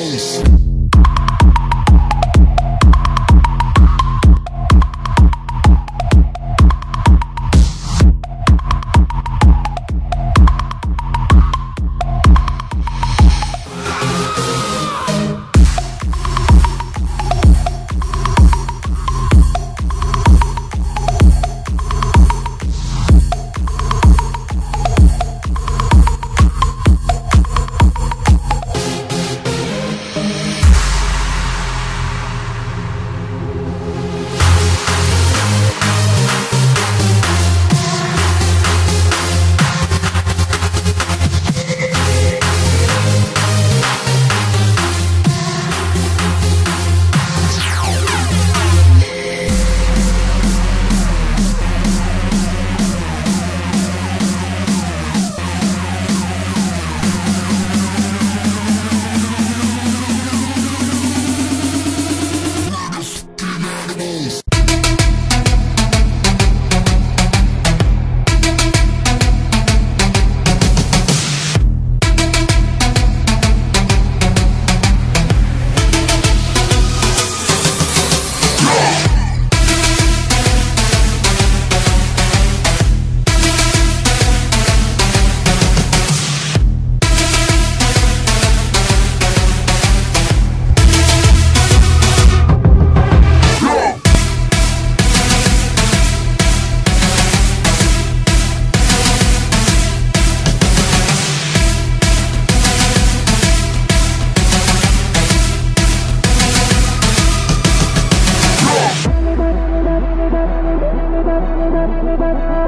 Reis. You.